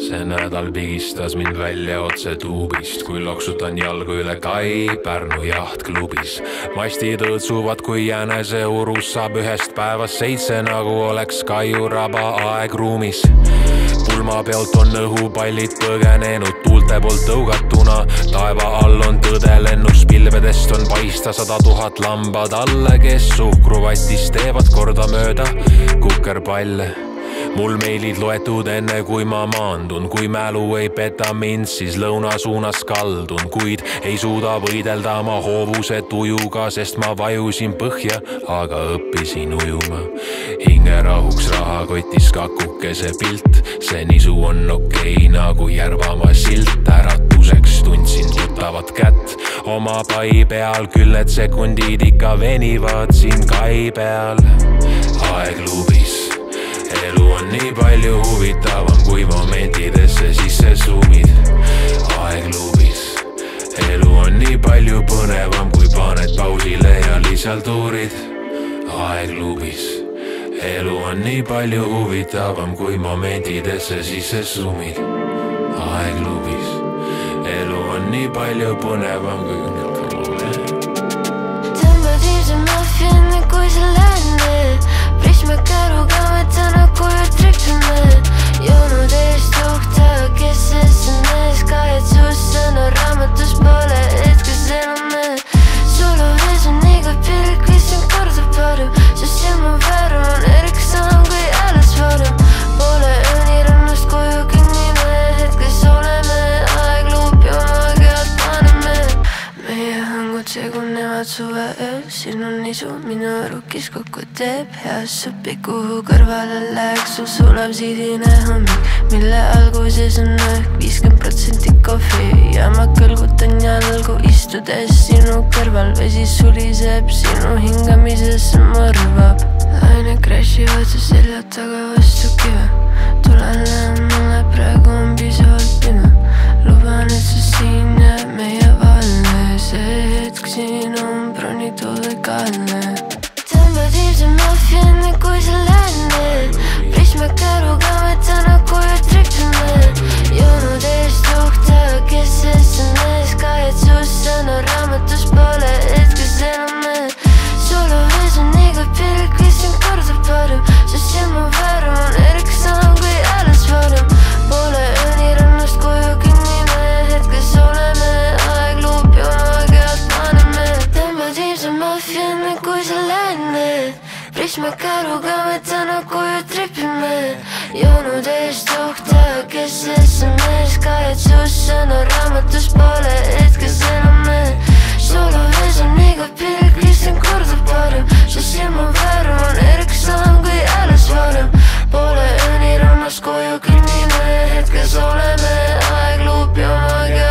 see nädal pigistas mind välja otse tuubist, kui loksutan jalgu üle kai Pärnu jahtklubis. mastid õõtsuvad, kui jäneseurus saab ühest päevast seitse, nagu oleks kaiuraba aeg ruumis pulmapeolt on õhupallid põgenenud tuulte poolt tõugatuna. taeva all on tõde lennus, pilvedest on paista sada tuhat lambad alla, kes suhkruvatis teevad kordamööda kukerpalle mul meilid loetud enne kui ma maandun, kui mälu ei peta mind, siis lõuna suunas kaldun, kuid ei suuda võidelda ma hoovuse tujuga, sest ma vajusin põhja, aga õppisin ujuma. hingerahuks rahakotis kakukese pilt, see nisu on okei okay, nagu Järvamaa silt, äratuseks tundsin tuttavat kätt. Oma pai peal, küll need sekundid ikka venivad siin kai peal. aeg lubis elu on nii palju huvitavam, kui momentidesse sisse suumid. aeg luubis, elu on nii palju põnevam, kui paned pausile ja lihtsalt uurid. aeg luubis, elu on nii palju huvitavam, kui momentidesse sisse suumid. aeg luubis, elu on nii palju põnevam, kui tõmbad ilmselt maffiani, kui hõngud segunevad suveööl, siin on nisu, minu rukis kokku teeb heas. Suppi, kuhu kõrvale läheks su sulav sidine hommik, mille alguses on õhk viiskümmend protsenti kohvi. Ja ma kõlgutan jalgu, istudes sinu kõrval, vesi suliseb sinu hingamisesse mõrvab. laine crashivad su selja taga vastu kive, tulen mulle praegu on piisavalt regardless. Time but deep to my feeling, the goose. mõistmega rugame täna koju tripime joonud ees tohta, kes SMS kahetsus sõnaraamatus pole hetkes enam me solo ees on iga pilk lihtsalt korda parem, su silma väärab, on erksam kui alles varem poole ööni rannas koju kõnnime, hetkes oleme, aeg luubi omaga